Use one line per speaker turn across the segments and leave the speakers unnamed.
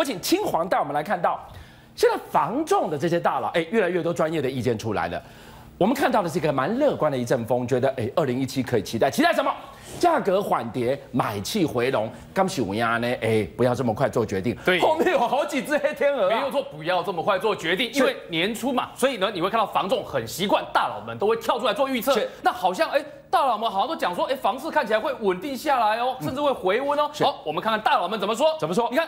我请青黄带我们来看到，现在防重的这些大佬，哎，越来越多专业的意见出来了。我们看到的是一个蛮乐观的一阵风，觉得哎，二零一七可以期待，期待什么？价格缓跌，买气回笼，刚起乌鸦呢？哎，不要这么快做决定。
对，
后面有好几只黑天鹅。
没有错，不要这么快做决定，因为年初嘛，所以呢，你会看到房仲很习惯，大佬们都会跳出来做预测。那好像哎，大佬们好像都讲说，哎，房市看起来会稳定下来哦，甚至会回温哦。好，我们看看大佬们怎么说。
怎么说？
你看。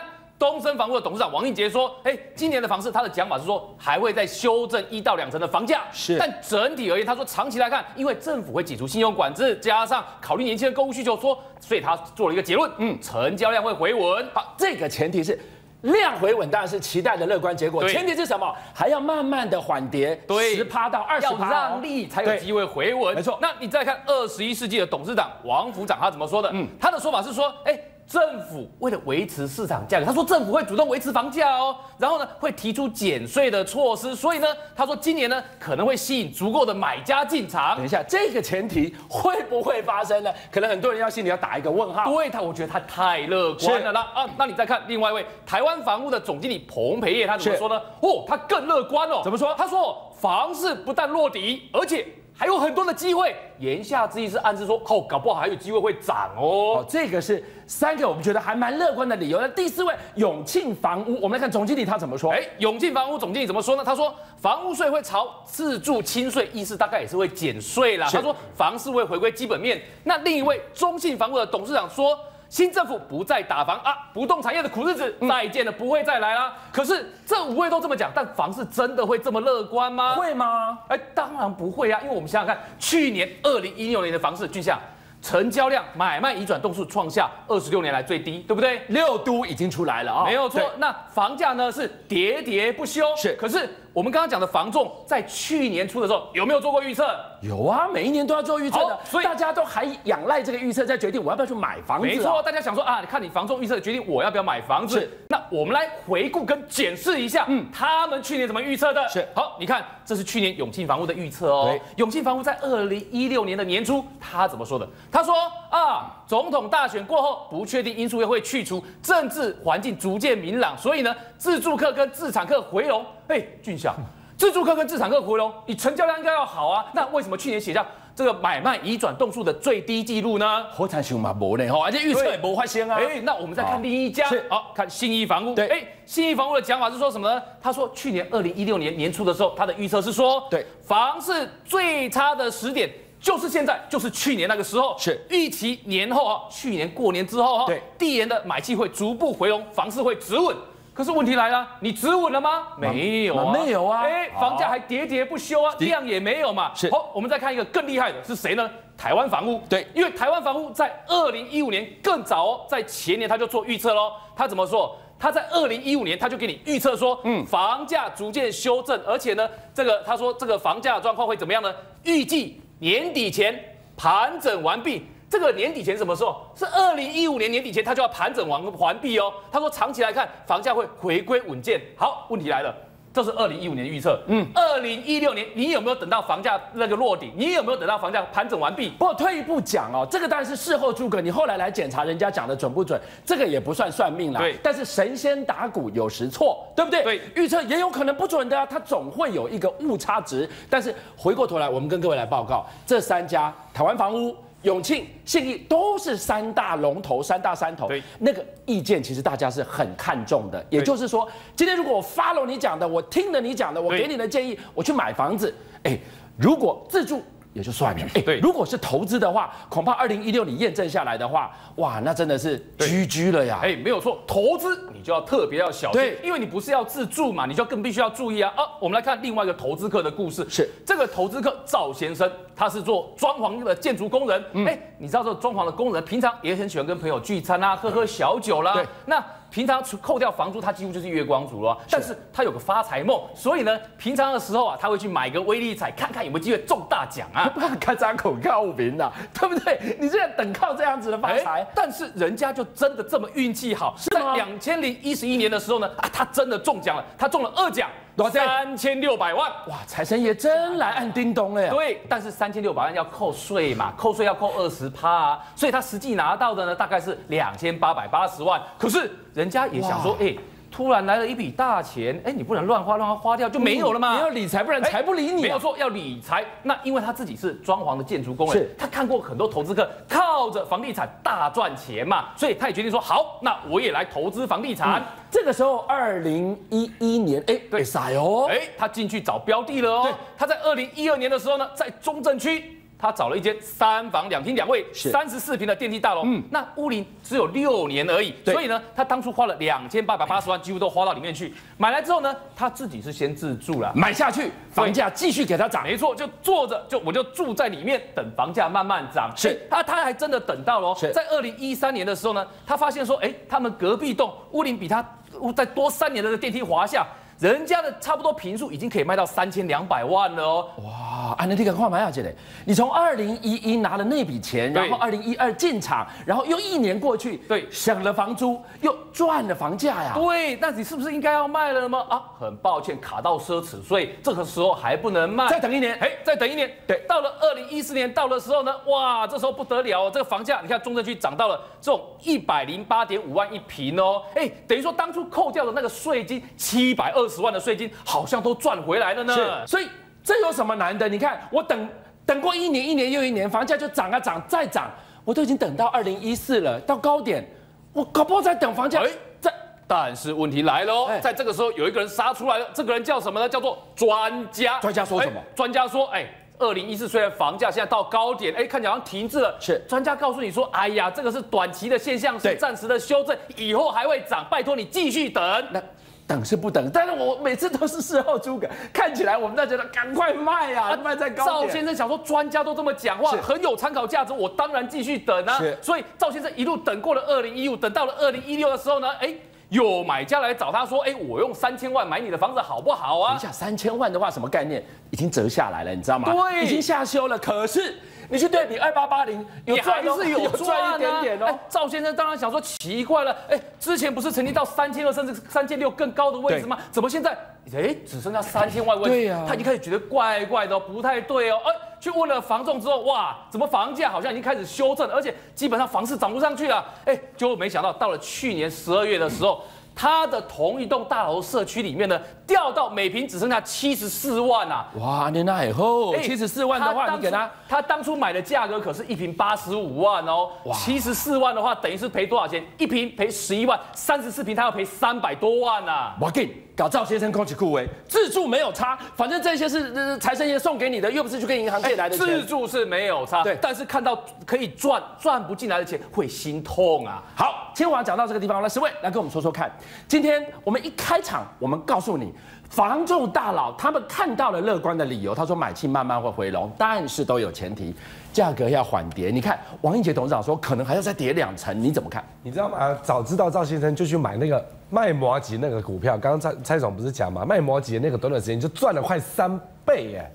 东升房屋的董事长王应杰说：“哎，今年的房市，他的讲法是说还会再修正一到两成的房价。
是，
但整体而言，他说长期来看，因为政府会解除信用管制，加上考虑年轻人购物需求，说，所以他做了一个结论，嗯，成交量会回稳。
好，这个前提是量回稳，当然是期待的乐观结果。前提是什么？还要慢慢的缓跌，
对，
十趴到二十趴，
让利才有机会回稳。
没错。
那你再看二十一世纪的董事长王府长他怎么说的？嗯，他的说法是说，哎。”政府为了维持市场价格，他说政府会主动维持房价哦，然后呢会提出减税的措施，所以呢他说今年呢可能会吸引足够的买家进场。
等一下，这个前提会不会发生呢？可能很多人要心里要打一个问号。
对他，我觉得他太乐观了。那啊，那你再看另外一位台湾房屋的总经理彭培业，他怎么说呢？哦，他更乐观哦。
怎么说？
他说房市不但落底，而且。还有很多的机会，言下之意是暗示说，哦，搞不好还有机会会涨哦。
这个是三个我们觉得还蛮乐观的理由。那第四位永庆房屋，我们来看总经理他怎么说？哎，
永庆房屋总经理怎么说呢？他说，房屋税会朝自住轻税，意思大概也是会减税啦。他说，房市会回归基本面。那另一位中信房屋的董事长说。新政府不再打房啊，不动产业的苦日子再见了，不会再来啦。可是这五位都这么讲，但房市真的会这么乐观吗？
会吗？
哎，当然不会啊，因为我们想想看，去年二零一六年的房市，俊相。成交量、买卖移转动数创下二十六年来最低，对不对？
六都已经出来了啊，
没有错。那房价呢是喋喋不休，
是。
可是我们刚刚讲的房仲在去年初的时候有没有做过预测？
有啊，每一年都要做预测的，所以大家都还仰赖这个预测在决定我要不要去买房子。
没错，大家想说啊，你看你房仲预测决定我要不要买房子。那我们来回顾跟检视一下，嗯，他们去年怎么预测的？
是。
好，你看这是去年永庆房屋的预测哦。永庆房屋在二零一六年的年初，他怎么说的？他说啊，总统大选过后，不确定因素又会去除，政治环境逐渐明朗，所以呢，自助客跟自产客回笼。哎，俊孝，自助客跟自产客回笼，你成交量应该要好啊。那为什么去年写下这个买卖移转动数的最低记录呢？
火产熊嘛无呢，哈，而且预测也不发生啊。
哎，那我们再看另一家，好看新一房屋。
对，哎，
新一房屋的讲法是说什么呢？他说去年二零一六年年初的时候，他的预测是说，
对，
房市最差的时点。就是现在，就是去年那个时候，
是
预期年后啊，去年过年之后哈，
对，
地缘的买气会逐步回笼，房市会止稳。可是问题来了，你止稳了吗？没有
啊，没有啊，
哎，房价还喋喋不休啊，量也没有嘛。
是
好，我们再看一个更厉害的是谁呢？台湾房屋。
对，
因为台湾房屋在二零一五年更早哦，在前年他就做预测喽。他怎么说？他在二零一五年他就给你预测说，嗯，房价逐渐修正，而且呢，这个他说这个房价状况会怎么样呢？预计。年底前盘整完毕，这个年底前什么时候？是二零一五年年底前，他就要盘整完完毕哦。他说长期来看，房价会回归稳健。好，问题来了。这是二零一五年预测，嗯，二零一六年你有没有等到房价那个落底？你有没有等到房价盘整完毕？
不过退一步讲哦，这个当然是事后诸葛，你后来来检查人家讲的准不准，这个也不算算命啦。
对，
但是神仙打鼓有时错，对不对？
对，
预测也有可能不准的啊，它总会有一个误差值。但是回过头来，我们跟各位来报告，这三家台湾房屋。永庆、信义都是三大龙头、三大山头，那个意见其实大家是很看重的。也就是说，今天如果我 follow 你讲的，我听了你讲的，我给你的建议，我去买房子，哎，如果自住。也就算了，哎，
对，
如果是投资的话，恐怕二零一六你验证下来的话，哇，那真的是居居了呀，
哎，没有错，投资你就要特别要小心，
对，
因为你不是要自住嘛，你就更必须要注意啊。啊，我们来看另外一个投资客的故事，
是。
这个投资客赵先生，他是做装潢的建筑工人，哎，你知道这个装潢的工人平常也很喜欢跟朋友聚餐啊，喝喝小酒啦，
对，
那。平常除扣掉房租，他几乎就是月光族了。但是他有个发财梦，所以呢，平常的时候啊，他会去买个威力彩，看看有没有机会中大奖啊。
开张口靠名呐，对不对？你这样等靠这样子的发财，
但是人家就真的这么运气好，在两千零一十一年的时候呢，啊，他真的中奖了，他中了二奖。三千六百万
哇！财神爷真来按叮咚了呀。
对，但是三千六百万要扣税嘛，扣税要扣二十趴啊，所以他实际拿到的呢大概是两千八百八十万。可是人家也想说，哎，突然来了一笔大钱，哎，你不能乱花，乱花花掉就没有了吗？
你要理财，不然财不理你。
没有错，要理财。那因为他自己是装潢的建筑工人，他看过很多投资客靠着房地产大赚钱嘛，所以他也决定说好，那我也来投资房地产。
这个时候，二零一一年，哎，
对，
傻哟，
哎，他进去找标的了哦。对，他在二零一二年的时候呢，在中正区。他找了一间三房两厅两卫三十四平的电梯大楼，嗯，那屋龄只有六年而已，所以呢，他当初花了两千八百八十万，几乎都花到里面去。买来之后呢，他自己是先自住了，
买下去，房价继续给他涨，
没错，就坐着就我就住在里面等房价慢慢涨。
是，
他他还真的等到了，在二零一三年的时候呢，他发现说，哎，他们隔壁栋屋龄比他再多三年的电梯华夏。人家的差不多平数已经可以卖到三千两百万了哦！
哇，安德这个话蛮要紧的。你从二零一一拿了那笔钱，然后二零一二进场，然后又一年过去，
对，
省了房租，又赚了房价呀。
对，那你是不是应该要卖了吗？啊，很抱歉，卡到奢侈税，这个时候还不能卖。
再等一年，
哎，再等一年。
对，
到了二零一四年到的时候呢，哇，这时候不得了，这个房价，你看中正区涨到了这种一百零八点五万一平哦，哎，等于说当初扣掉的那个税金七百二十。十万的税金好像都赚回来了呢，
是，所以这有什么难的？你看我等等过一年，一年又一年，房价就涨啊涨，再涨，我都已经等到二零一四了，到高点，我搞不好在等房价。哎，
在，但是问题来了，在这个时候有一个人杀出来了，这个人叫什么呢？叫做专家。
专家说什么？
专家说，哎，二零一四虽然房价现在到高点，哎，看起来好像停滞了。
是，
专家告诉你说，哎呀，这个是短期的现象，是暂时的修正，以后还会涨，拜托你继续等。那。
等是不等，但是我每次都是事后诸葛，看起来我们在觉得赶快卖呀，卖在高
赵先生想说，专家都这么讲话，很有参考价值，我当然继续等啊。所以赵先生一路等过了二零一五，等到了二零一六的时候呢，哎，有买家来找他说，哎，我用三千万买你的房子好不好啊？
等一下，三千万的话什么概念？已经折下来了，你知道吗？
对，
已经下修了。可是。你去对比二八八零，
有赚是有赚
一点点哦。
赵先生当然想说奇怪了，哎，之前不是曾经到三千二甚至三千六更高的位置吗？怎么现在哎只剩下三千万位置？
对呀，
他已经开始觉得怪怪的，不太对哦。哎，去问了房仲之后，哇，怎么房价好像已经开始修正，而且基本上房市涨不上去了？哎，结果没想到到了去年十二月的时候。他的同一栋大楼社区里面呢，掉到每平只剩下七十四万啊！
哇，你那以后七十四万的话，你给他，
他当初买的价格可是一平八十五万哦。七十四万的话，等于是赔多少钱？一平赔十一万，三十四平他要赔三百多万呐！
我给你。搞赵先生空气酷威，自助没有差，反正这些是财神爷送给你的，又不是去跟银行借来的
钱。自助是没有差，
对，
但是看到可以赚赚不进来的钱会心痛啊。
好，清华讲到这个地方，来十位来跟我们说说看。今天我们一开场，我们告诉你，房仲大佬他们看到了乐观的理由，他说买气慢慢会回笼，但是都有前提。价格要缓跌，你看王英杰董事长说可能还要再跌两成，你怎么看？
你知道吗？早知道赵先生就去买那个卖摩吉那个股票，刚刚蔡蔡总不是讲吗？卖摩吉那个短短时间就赚了快三倍耶，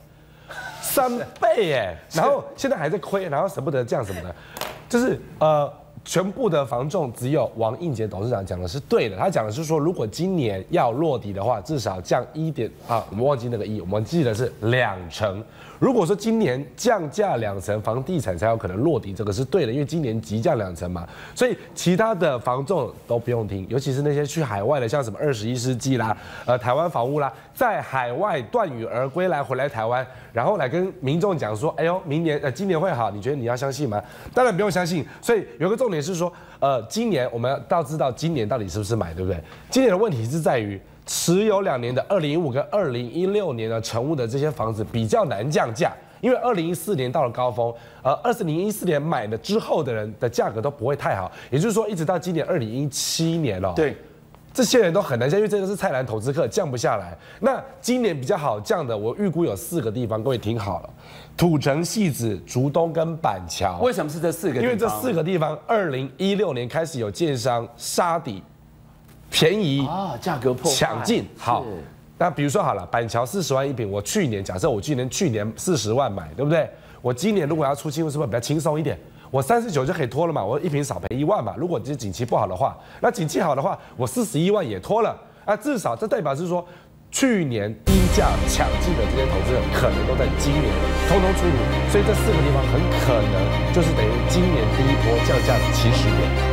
三倍耶，然后现在还在亏，然后舍不得降什么的，就是呃。全部的房仲只有王应杰董事长讲的是对的，他讲的是说，如果今年要落地的话，至少降一点啊，我们忘记那个一，我们记得是两成。如果说今年降价两成，房地产才有可能落地，这个是对的，因为今年急降两成嘛，所以其他的房仲都不用听，尤其是那些去海外的，像什么二十一世纪啦，呃，台湾房屋啦，在海外断羽而归来回来台湾，然后来跟民众讲说，哎呦，明年呃今年会好，你觉得你要相信吗？当然不用相信。所以有个重点是说，呃，今年我们要知道今年到底是不是买，对不对？今年的问题是在于。持有两年的二零一五跟二零一六年的成屋的这些房子比较难降价，因为二零一四年到了高峰，而二零一四年买了之后的人的价格都不会太好，也就是说一直到今年二零一七年了，
对，
这些人都很难降，因为这个是菜篮投资客降不下来。那今年比较好降的，我预估有四个地方，各位听好了：土城、戏子、竹东跟板桥。
为什么是这四个？
因为这四个地方二零一六年开始有建商杀底。便宜
啊，价格破
抢进好。那比如说好了，板桥四十万一平，我去年假设我去年去年四十万买，对不对？我今年如果要出清，是不是比较轻松一点？我三十九就可以拖了嘛，我一瓶少赔一万嘛。如果这景气不好的话，那景气好的话，我四十一万也拖了。啊，至少这代表是说，去年低价抢进的这些投资人，可能都在今年通通出炉。所以这四个地方很可能就是等于今年第一波降价的起始点。